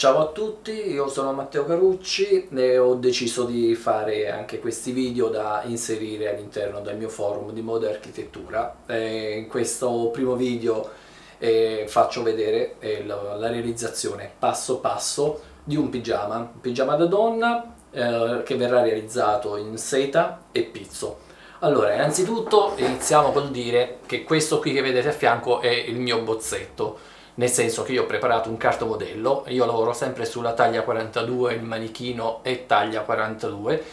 Ciao a tutti, io sono Matteo Carucci e ho deciso di fare anche questi video da inserire all'interno del mio forum di moda e architettura. In questo primo video eh, faccio vedere eh, la, la, realizzazione passo passo di un pigiama, un pigiama da donna eh, che verrà realizzato in seta e pizzo. Allora, innanzitutto iniziamo col dire che questo qui che vedete a fianco è il mio bozzetto nel senso che io ho preparato un cartomodello, io lavoro sempre sulla taglia 42, il manichino è taglia 42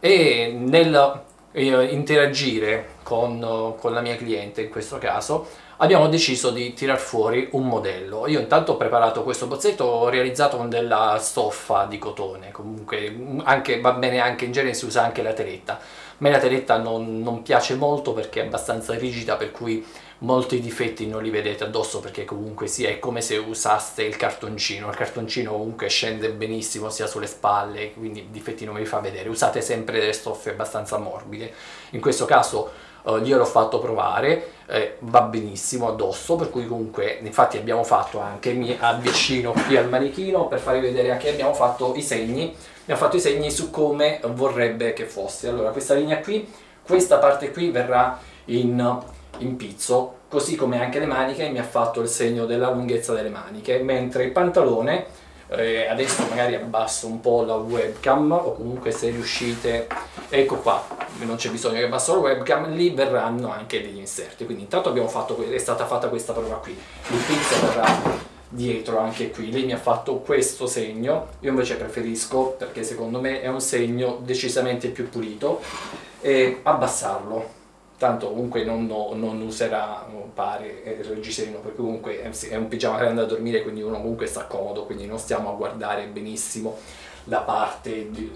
e nel eh, interagire con, con la mia cliente in questo caso abbiamo deciso di tirar fuori un modello. Io intanto ho preparato questo bozzetto, realizzato con della stoffa di cotone, comunque anche, va bene anche in genere si usa anche la teletta. A me la teletta non, non piace molto perché è abbastanza rigida per cui molti difetti non li vedete addosso perché comunque sia è come se usaste il cartoncino, il cartoncino comunque scende benissimo sia sulle spalle, quindi difetti non vi fa vedere, usate sempre delle stoffe abbastanza morbide, in questo caso uh, gliel'ho fatto provare, eh, va benissimo addosso, per cui comunque infatti abbiamo fatto anche, mi avvicino qui al manichino per farvi vedere anche abbiamo fatto i segni, abbiamo fatto i segni su come vorrebbe che fosse, allora questa linea qui, questa parte qui verrà in in pizzo, così come anche le maniche mi ha fatto il segno della lunghezza delle maniche, mentre il pantalone, eh, adesso magari abbasso un po' la webcam o comunque se riuscite, ecco qua, non c'è bisogno che abbasso la webcam, lì verranno anche degli inserti, quindi intanto abbiamo fatto, è stata fatta questa prova qui, il pizzo verrà dietro anche qui, lei mi ha fatto questo segno, io invece preferisco, perché secondo me è un segno decisamente più pulito, abbassarlo. Tanto comunque non, no, non userà, pare, il reggiserino, perché comunque è un pigiama che andare a dormire, quindi uno comunque sta comodo, quindi non stiamo a guardare benissimo la parte di,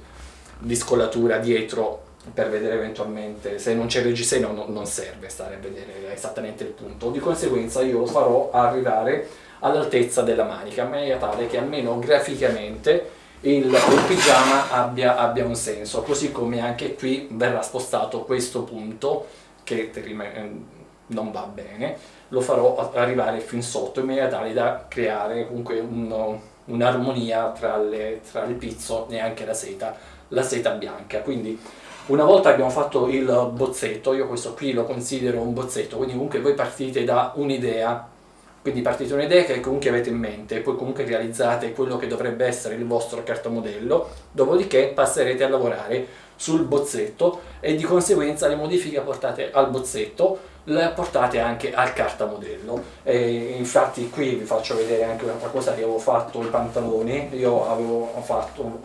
di scollatura dietro per vedere eventualmente se non c'è il reggiseno no, non serve stare a vedere esattamente il punto di conseguenza io lo farò arrivare all'altezza della manica in maniera tale che almeno graficamente il, il pigiama abbia, abbia un senso così come anche qui verrà spostato questo punto che non va bene, lo farò arrivare fin sotto in maniera tale da creare comunque un'armonia tra, tra, il pizzo e anche la seta, la seta bianca. Quindi una volta abbiamo fatto il bozzetto, io questo qui lo considero un bozzetto, quindi comunque voi partite da un'idea, quindi partite da un'idea che comunque avete in mente, poi comunque realizzate quello che dovrebbe essere il vostro cartamodello, dopodiché passerete a lavorare sul bozzetto e di conseguenza le modifiche apportate al bozzetto le apportate anche al cartamodello. E infatti qui vi faccio vedere anche un'altra cosa che avevo fatto i pantaloni io avevo fatto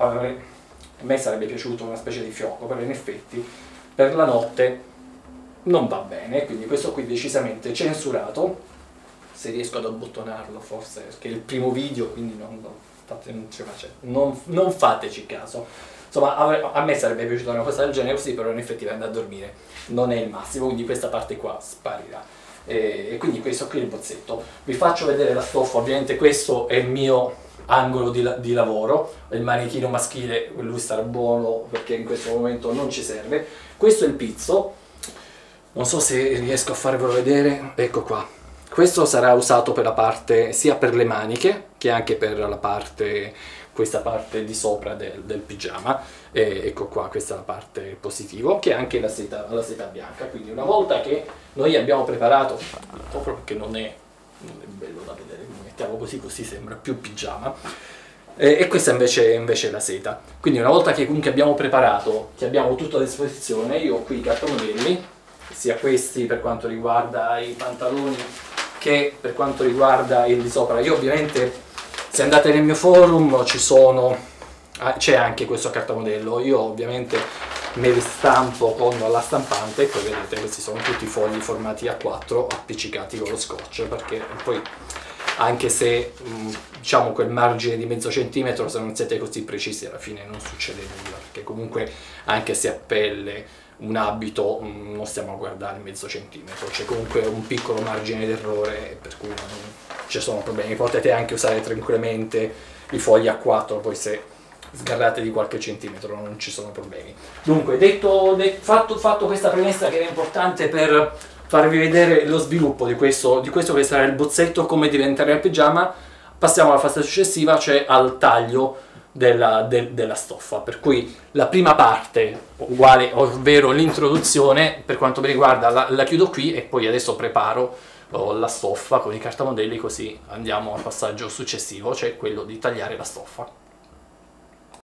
a me sarebbe piaciuto una specie di fiocco però in effetti per la notte non va bene quindi questo qui decisamente censurato se riesco ad abbottonarlo forse perché è il primo video quindi non, non, non fateci caso Insomma, a me sarebbe piaciuta una cosa del genere così, però in effetti andare a dormire non è il massimo, quindi questa parte qua sparirà. E quindi questo qui è il bozzetto. Vi faccio vedere la stoffa, ovviamente questo è il mio angolo di, di lavoro, il manichino maschile, lui starà buono perché in questo momento non ci serve. Questo è il pizzo, non so se riesco a farvelo vedere, ecco qua. Questo sarà usato per la parte sia per le maniche che anche per la parte questa parte di sopra del, del pigiama e ecco qua questa è la parte positiva che è anche la seta, la seta bianca quindi una volta che noi abbiamo preparato proprio perché non è, non è bello da vedere mettiamo così così sembra più pigiama. E questa invece, invece è la seta. Quindi una volta che comunque abbiamo preparato che abbiamo tutto a disposizione io ho qui i cartomodelli sia questi per quanto riguarda i pantaloni che per quanto riguarda il di sopra. Io ovviamente se andate nel mio forum ci sono ah, c'è anche questo cartamodello. Io ovviamente me li stampo con la stampante e poi vedete questi sono tutti fogli formati a 4 appiccicati con lo scotch perché poi anche se diciamo quel margine di mezzo centimetro se non siete così precisi alla fine non succede nulla perché comunque anche se a pelle un abito non stiamo a guardare mezzo centimetro c'è comunque un piccolo margine d'errore per cui non, ci sono problemi. Potete anche usare tranquillamente i fogli a 4, poi se sgarrate di qualche centimetro non ci sono problemi. Dunque, detto, fatto, fatto, questa premessa che era importante per farvi vedere lo sviluppo di questo, di questo che sarà il bozzetto, come diventerà il pigiama, passiamo alla fase successiva, cioè al taglio della, de, della, stoffa. Per cui la prima parte, uguale, ovvero l'introduzione, per quanto mi riguarda, la, la, chiudo qui e poi adesso preparo oh, la stoffa con i cartamodelli, così andiamo al passaggio successivo, cioè quello di tagliare la stoffa.